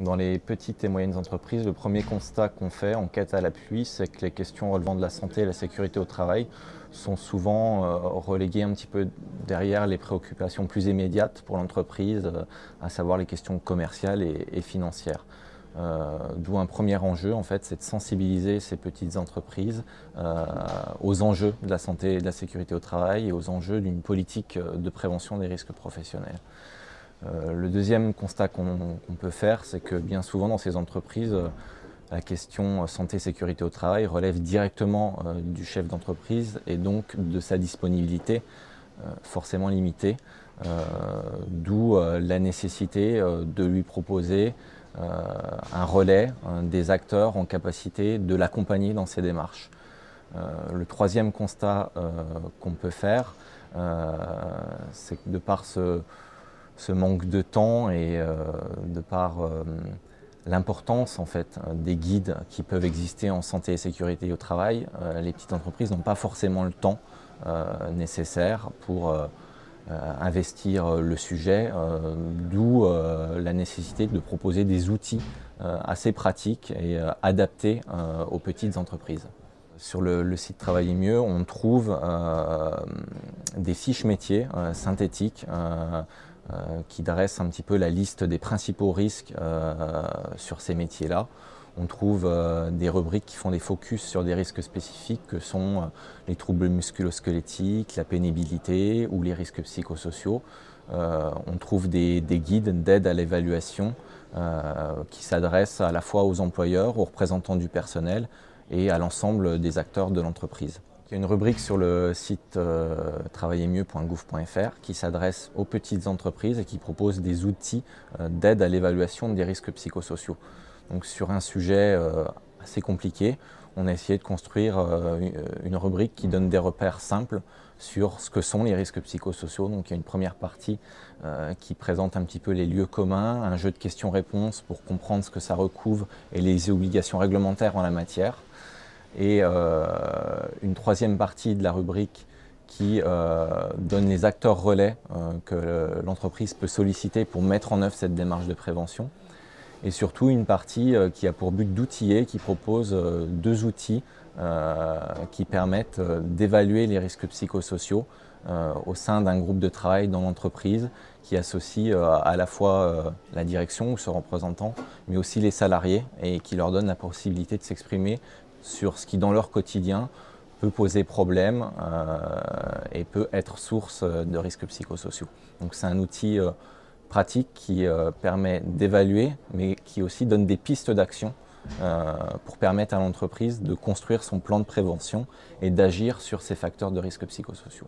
Dans les petites et moyennes entreprises, le premier constat qu'on fait en quête à l'appui, c'est que les questions relevant de la santé et la sécurité au travail sont souvent euh, reléguées un petit peu derrière les préoccupations plus immédiates pour l'entreprise, euh, à savoir les questions commerciales et, financières. Euh, d'où un premier enjeu, en fait, c'est de sensibiliser ces petites entreprises aux enjeux de la santé et de la sécurité au travail et aux enjeux d'une politique de prévention des risques professionnels. Euh, le deuxième constat qu'on peut faire, c'est que bien souvent dans ces entreprises, euh, la question santé-sécurité au travail relève directement euh, du chef d'entreprise et donc de sa disponibilité forcément limitée, d'où la nécessité de lui proposer un relais des acteurs en capacité de l'accompagner dans ses démarches. le troisième constat qu'on peut faire, c'est que de par ce, ce manque de temps et euh, de par euh, l'importance en fait des guides qui peuvent exister en santé et sécurité au travail, euh, les petites entreprises n'ont pas forcément le temps nécessaire pour investir le sujet, d'où la nécessité de proposer des outils assez pratiques et adaptés aux petites entreprises. Sur le, le, site Travailler mieux, on trouve des fiches métiers synthétiques euh, qui dresse un petit peu la liste des principaux risques euh, sur ces métiers-là. On trouve euh, des rubriques qui font des focus sur des risques spécifiques que sont les troubles musculo-squelettiques, la pénibilité ou les risques psychosociaux. on trouve des guides d'aide à l'évaluation qui s'adressent à la fois aux employeurs, aux représentants du personnel et à l'ensemble des acteurs de l'entreprise. Il y a une rubrique sur le site euh, travaillermieux.gouv.fr qui s'adresse aux petites entreprises et qui propose des outils euh, d'aide à l'évaluation des risques psychosociaux. Donc sur un sujet euh, assez compliqué, on a essayé de construire une rubrique qui donne des repères simples sur ce que sont les risques psychosociaux. Donc il y a une première partie qui présente un petit peu les lieux communs, un jeu de questions-réponses pour comprendre ce que ça recouvre et les obligations réglementaires en la matière et euh, une troisième partie de la rubrique qui euh, donne les acteurs relais euh, que l'entreprise peut solliciter pour mettre en œuvre cette démarche de prévention. Et surtout une partie qui a pour but d'outiller, qui propose deux outils qui permettent d'évaluer les risques psychosociaux au sein d'un groupe de travail dans l'entreprise qui associe à la fois la direction ou ce représentant, mais aussi les salariés et qui leur donne la possibilité de s'exprimer sur ce qui dans leur quotidien peut poser problème euh, et peut être source de risques psychosociaux. Donc c'est un outil euh, pratique qui euh, permet d'évaluer, mais qui aussi donne des pistes d'action pour permettre à l'entreprise de construire son plan de prévention et d'agir sur ces facteurs de risques psychosociaux.